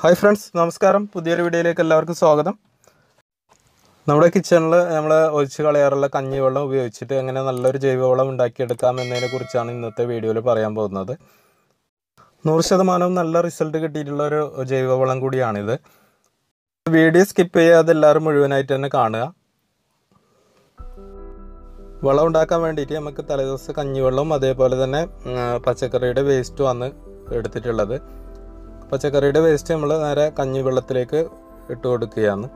Hi friends നമസ്കാരം. പുതിയൊരു വീഡിയോയിലേക്ക് എല്ലാവർക്കും സ്വാഗതം. നമ്മുടെ കിച്ചണിൽ നമ്മൾ ഒഴിച്ച് കളയാറുള്ള കഞ്ഞിവെള്ളം ഉപയോഗിച്ചിട്ട് എങ്ങനെ നല്ലൊരു ജൈവവളം ഉണ്ടാക്കിയെടുക്കാം എന്നതിനെ കുറിച്ചാണ് ഇന്നത്തെ വീഡിയോയിൽ പറയാൻ പോകുന്നത്. നൂറ് ശതമാനവും നല്ല റിസൾട്ട് കിട്ടിയിട്ടുള്ള ഒരു ജൈവവളം കൂടിയാണിത്. വീഡിയോ സ്കിപ്പ് ചെയ്യാതെ എല്ലാവരും മുഴുവനായിട്ട് തന്നെ കാണുക. വളം ഉണ്ടാക്കാൻ വേണ്ടിയിട്ട് നമുക്ക് തലേദിവസം കഞ്ഞിവെള്ളവും അതേപോലെ തന്നെ പച്ചക്കറിയുടെ പച്ചക്കറിയുടെ വേസ്റ്റുമാണ് എടുത്തിട്ടുള്ളത്. പച്ചക്കറിയുടെ വേസ്റ്റ് നമ്മൾ നേരെ കഞ്ഞിവെള്ളത്തിലേക്ക് ഇട്ട് കൊടുക്കുകയാണ്.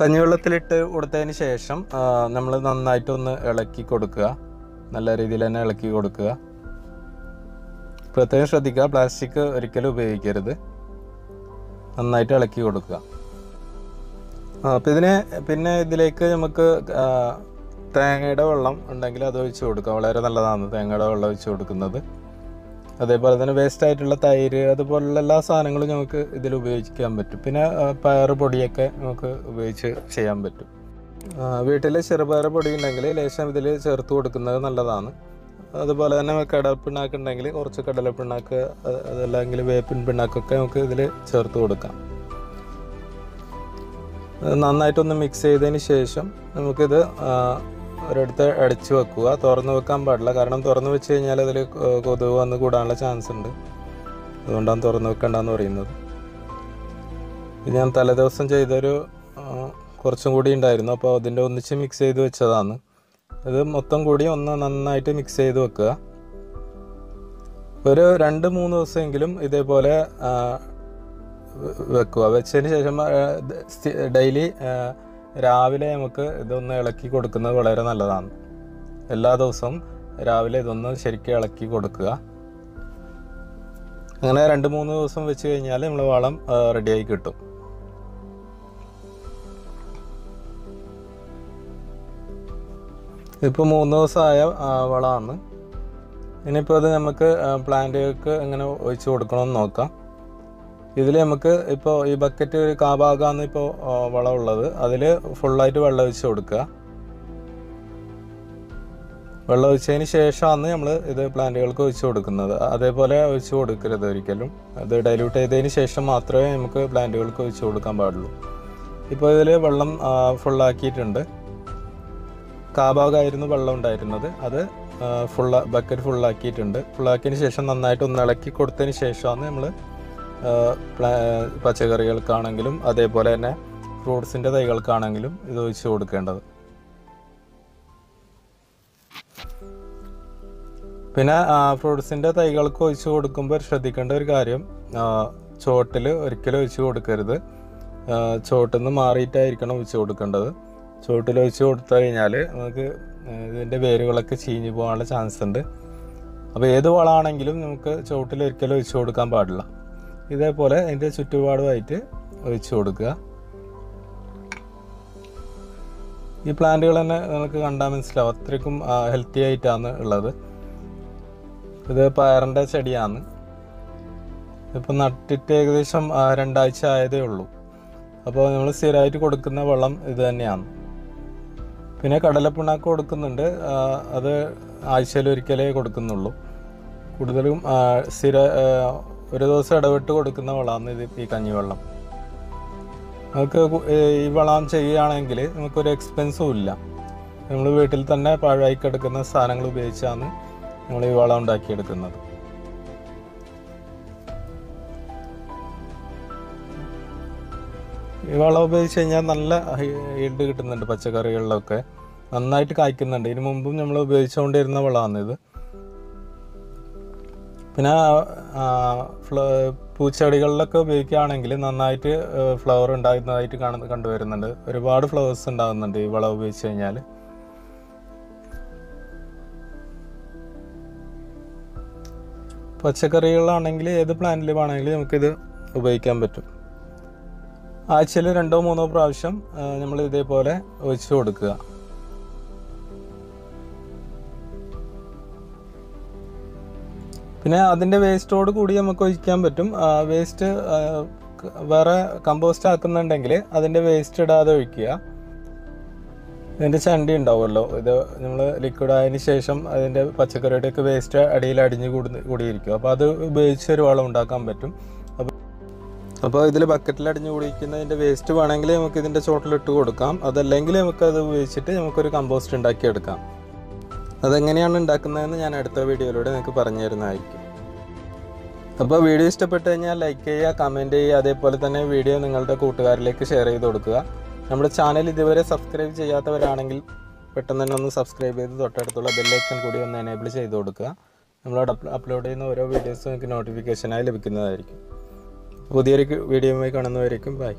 കഞ്ഞിവെള്ളത്തിലിട്ട് കൊടുത്തതിന് ശേഷം നമ്മൾ നന്നായിട്ടൊന്ന് ഇളക്കി കൊടുക്കുക. നല്ല രീതിയിൽ തന്നെ ഇളക്കി കൊടുക്കുക. പ്രത്യേകം ശ്രദ്ധിക്കുക പ്ലാസ്റ്റിക് ഒരിക്കലും ഉപയോഗിക്കരുത്. നന്നായിട്ട് ഇളക്കി കൊടുക്കുക. അപ്പം ഇതിന് പിന്നെ ഇതിലേക്ക് നമുക്ക് തേങ്ങയുടെ വെള്ളം ഉണ്ടെങ്കിൽ അത് ഒഴിച്ച് കൊടുക്കുക. വളരെ നല്ലതാണ് തേങ്ങയുടെ വെള്ളം ഒഴിച്ച് കൊടുക്കുന്നത്. അതേപോലെ തന്നെ വേസ്റ്റ് ആയിട്ടുള്ള തൈര് അതുപോലുള്ള എല്ലാ സാധനങ്ങളും നമുക്ക് ഇതിൽ ഉപയോഗിക്കാൻ പറ്റും. പിന്നെ പയർ പൊടിയൊക്കെ നമുക്ക് ഉപയോഗിച്ച് ചെയ്യാൻ പറ്റും. വീട്ടിൽ ചെറുപയർ പൊടി ഉണ്ടെങ്കിൽ ലേശം ഇതിൽ ചേർത്ത് കൊടുക്കുന്നത് നല്ലതാണ്. അതുപോലെ തന്നെ കടൽപ്പിണ്ണാക്ക് ഉണ്ടെങ്കിൽ കുറച്ച് കടലപ്പിണ്ണാക്ക് അത് അതല്ലെങ്കിൽ വേപ്പിൻ പിണ്ണാക്കൊക്കെ നമുക്ക് ഇതിൽ ചേർത്ത് കൊടുക്കാം. നന്നായിട്ടൊന്ന് മിക്സ് ചെയ്തതിന് ശേഷം നമുക്കിത് ഒരിടത്ത് അടിച്ചു വെക്കുക. തുറന്നു വെക്കാൻ പാടില്ല. കാരണം തുറന്നു വെച്ച് കഴിഞ്ഞാൽ അതിൽ കൊതുക് വന്ന് കൂടാനുള്ള ചാൻസ് ഉണ്ട്. അതുകൊണ്ടാണ് തുറന്ന് വെക്കേണ്ടെന്ന് പറയുന്നത്. ഞാൻ തലേദിവസം ചെയ്തൊരു കുറച്ചും കൂടി ഉണ്ടായിരുന്നു. അപ്പോൾ അതിന്റെ ഒന്നിച്ച് മിക്സ് ചെയ്ത് വെച്ചതാണ്. ഇത് മൊത്തം കൂടി ഒന്ന് നന്നായിട്ട് മിക്സ് ചെയ്ത് വെക്കുക. ഒരു രണ്ട് മൂന്ന് ദിവസമെങ്കിലും ഇതേപോലെ വെക്കുക. വെച്ചതിന് ശേഷം ഡെയിലി രാവിലെ നമുക്ക് ഇതൊന്ന് ഇളക്കി കൊടുക്കുന്നത് വളരെ നല്ലതാണ്. എല്ലാ ദിവസവും രാവിലെ ഇതൊന്ന് ശരിക്കും ഇളക്കി കൊടുക്കുക. അങ്ങനെ രണ്ട് മൂന്ന് ദിവസം വെച്ച് കഴിഞ്ഞാൽ നമ്മൾ വളം റെഡിയായി കിട്ടും. ഇപ്പോൾ മൂന്ന് ദിവസമായ വളമാണ്. ഇനിയിപ്പോൾ അത് നമുക്ക് പ്ലാന്റുകൾക്ക് എങ്ങനെ ഒഴിച്ചു കൊടുക്കണമെന്ന് നോക്കാം. ഇതിൽ നമുക്ക് ഇപ്പോൾ ഈ ബക്കറ്റ് ഒരു കാഭാഗമാണ് ഇപ്പോൾ വളമുള്ളത്. അതിൽ ഫുള്ളായിട്ട് വെള്ളം ഒഴിച്ച് കൊടുക്കുക. വെള്ളം ഒഴിച്ചതിന് ശേഷമാണ് നമ്മൾ ഇത് പ്ലാന്റുകൾക്ക് ഒഴിച്ചു കൊടുക്കുന്നത്. അതേപോലെ ഒഴിച്ചു കൊടുക്കരുത് ഒരിക്കലും. അത് ഡൈല്യൂട്ട് ചെയ്തതിന് ശേഷം മാത്രമേ നമുക്ക് പ്ലാന്റുകൾക്ക് ഒഴിച്ചു കൊടുക്കാൻ പാടുള്ളൂ. ഇപ്പോൾ ഇതിൽ വെള്ളം ഫുള്ളാക്കിയിട്ടുണ്ട് കാഭാഗമായിരുന്നു വെള്ളം ഉണ്ടായിരുന്നത്. അത് ഫുള്ള ബക്കറ്റ് ഫുള്ളാക്കിയിട്ടുണ്ട് ഫുള്ളാക്കിയതിന് ശേഷം നന്നായിട്ട് ഒന്ന് ഇളക്കി കൊടുത്തതിന് ശേഷമാണ് നമ്മൾ പച്ചക്കറികൾക്കാണെങ്കിലും അതേപോലെ തന്നെ ഫ്രൂട്ട്സിന്റെ തൈകൾക്കാണെങ്കിലും ഇത് ഒഴിച്ച് കൊടുക്കേണ്ടത്. പിന്നെ ഫ്രൂട്ട്സിന്റെ തൈകൾക്ക് ഒഴിച്ച് കൊടുക്കുമ്പോൾ ശ്രദ്ധിക്കേണ്ട ഒരു കാര്യം ചോട്ടിൽ ഒരിക്കലും ഒഴിച്ച് കൊടുക്കരുത്. ചോട്ടിൽ നിന്ന് മാറിയിട്ടായിരിക്കണം ഒഴിച്ച് കൊടുക്കേണ്ടത്. ചോട്ടിൽ ഒഴിച്ച് കൊടുത്തു കഴിഞ്ഞാൽ നമുക്ക് ഇതിന്റെ വേരുകളൊക്കെ ചീഞ്ഞു പോകാനുള്ള ചാൻസ് ഉണ്ട് അപ്പോൾ ഏത് വളമാണെങ്കിലും നമുക്ക് ചോട്ടിൽ ഒരിക്കലും ഒഴിച്ച് കൊടുക്കാൻ പാടില്ല. ഇതേപോലെ അതിന്റെ ചുറ്റുപാടുമായിട്ട് ഒഴിച്ചു കൊടുക്കുക. ഈ പ്ലാന്റുകൾ തന്നെ നമുക്ക് കണ്ടാൽ മനസ്സിലാവും. അത്രയ്ക്കും ഹെൽത്തി ആയിട്ടാണ് ഉള്ളത്. ഇത് പയറിന്റെ ചെടിയാണ്. ഇപ്പം നട്ടിട്ട് ഏകദേശം രണ്ടാഴ്ച ആയതേ ഉള്ളൂ. അപ്പോൾ നമ്മൾ സ്ഥിരമായിട്ട് കൊടുക്കുന്ന വെള്ളം ഇത് തന്നെയാണ്. പിന്നെ കടലപ്പിണ്ണാക്ക് കൊടുക്കുന്നുണ്ട്. അത് ആഴ്ചയിൽ ഒരിക്കലേ കൊടുക്കുന്നുള്ളൂ. കൂടുതലും സ്ഥിര ഒരു ദിവസം ഇടവിട്ട് കൊടുക്കുന്ന വളമാണ് ഇത് ഈ കഞ്ഞിവെള്ളം. നമുക്ക് ഈ വളം ചെയ്യുകയാണെങ്കിൽ നമുക്കൊരു എക്സ്പെൻസും ഇല്ല. നമ്മൾ വീട്ടിൽ തന്നെ പാഴായി കിടക്കുന്ന സാധനങ്ങൾ ഉപയോഗിച്ചാണ് നമ്മൾ ഈ വളം ഉണ്ടാക്കിയെടുക്കുന്നത്. ഈ വളം ഉപയോഗിച്ച് കഴിഞ്ഞാൽ നല്ല ഈൽഡ് കിട്ടുന്നുണ്ട് പച്ചക്കറികളിലൊക്കെ. നന്നായിട്ട് കായ്ക്കുന്നുണ്ട്. ഇതിനു മുമ്പും നമ്മൾ ഉപയോഗിച്ചുകൊണ്ടിരുന്ന വളമാണ് ഇത് പിന്നെ പൂച്ചെടികളിലൊക്കെ ഉപയോഗിക്കുകയാണെങ്കിൽ നന്നായിട്ട് ഫ്ലവർ ഉണ്ടാകുന്നതായിട്ട് കാണുന്ന കണ്ടുവരുന്നുണ്ട്. ഒരുപാട് ഫ്ലവേഴ്സ് ഉണ്ടാകുന്നുണ്ട് ഈ വളം ഉപയോഗിച്ച് കഴിഞ്ഞാൽ പച്ചക്കറികളാണെങ്കിൽ ഏത് പ്ലാന്റിൽ വേണമെങ്കിലും നമുക്കിത് ഉപയോഗിക്കാൻ പറ്റും. ആഴ്ചയിൽ രണ്ടോ മൂന്നോ പ്രാവശ്യം നമ്മൾ ഇതേപോലെ ഒഴിച്ചു കൊടുക്കുക. പിന്നെ അതിന്റെ വേസ്റ്റോട് കൂടി നമുക്ക് ഒഴിക്കാൻ പറ്റും. വേസ്റ്റ് വേറെ കമ്പോസ്റ്റ് ആക്കുന്നുണ്ടെങ്കിൽ അതിന്റെ വേസ്റ്റ് ഇടാതെ ഒഴിക്കുക. ഇതിന്റെ ചണ്ടി ഉണ്ടാവുമല്ലോ. ഇത് നമ്മൾ ലിക്വിഡ് ആയതിന് ശേഷം അതിന്റെ പച്ചക്കറിയുടെ ഒക്കെ വേസ്റ്റ് അടിയിൽ അടിഞ്ഞു കൂടുന്ന കൂടിയിരിക്കും. അപ്പോൾ അത് ഉപയോഗിച്ച് ഒരു വളം ഉണ്ടാക്കാൻ പറ്റും. അപ്പോൾ അപ്പോൾ ഇതിൽ ബക്കറ്റിൽ അടിഞ്ഞു കൂടിയിരിക്കുന്നതിന്റെ വേസ്റ്റ് വേണമെങ്കിൽ നമുക്ക് ഇതിന്റെ ചോട്ടിലിട്ട് കൊടുക്കാം. അതല്ലെങ്കിൽ നമുക്കത് ഉപയോഗിച്ചിട്ട് നമുക്കൊരു കമ്പോസ്റ്റ് ഉണ്ടാക്കിയെടുക്കാം. അതെങ്ങനെയാണ് ഉണ്ടാക്കുന്നതെന്ന് ഞാൻ അടുത്ത വീഡിയോയിലൂടെ നിങ്ങൾക്ക് പറഞ്ഞു തരുന്നതായിരിക്കും അപ്പോൾ വീഡിയോ ഇഷ്ടപ്പെട്ട് കഴിഞ്ഞാൽ ലൈക്ക് ചെയ്യുക കമന്റ് ചെയ്യുക അതേപോലെ തന്നെ വീഡിയോ നിങ്ങളുടെ കൂട്ടുകാരിലേക്ക് ഷെയർ ചെയ്ത് കൊടുക്കുക. നമ്മുടെ ചാനൽ ഇതുവരെ സബ്സ്ക്രൈബ് ചെയ്യാത്തവരാണെങ്കിൽ പെട്ടെന്ന് തന്നെ ഒന്ന് സബ്സ്ക്രൈബ് ചെയ്ത് തൊട്ടടുത്തുള്ള ബെല്ലൈക്കൺ കൂടി ഒന്ന് എനേബിൾ ചെയ്ത് കൊടുക്കുക. നമ്മളോട് അപ്ലോഡ് ചെയ്യുന്ന ഓരോ വീഡിയോസും നിങ്ങൾക്ക് നോട്ടിഫിക്കേഷനായി ലഭിക്കുന്നതായിരിക്കും. പുതിയൊരു വീഡിയോയുമായി കാണുന്നവരായിരിക്കും ബൈ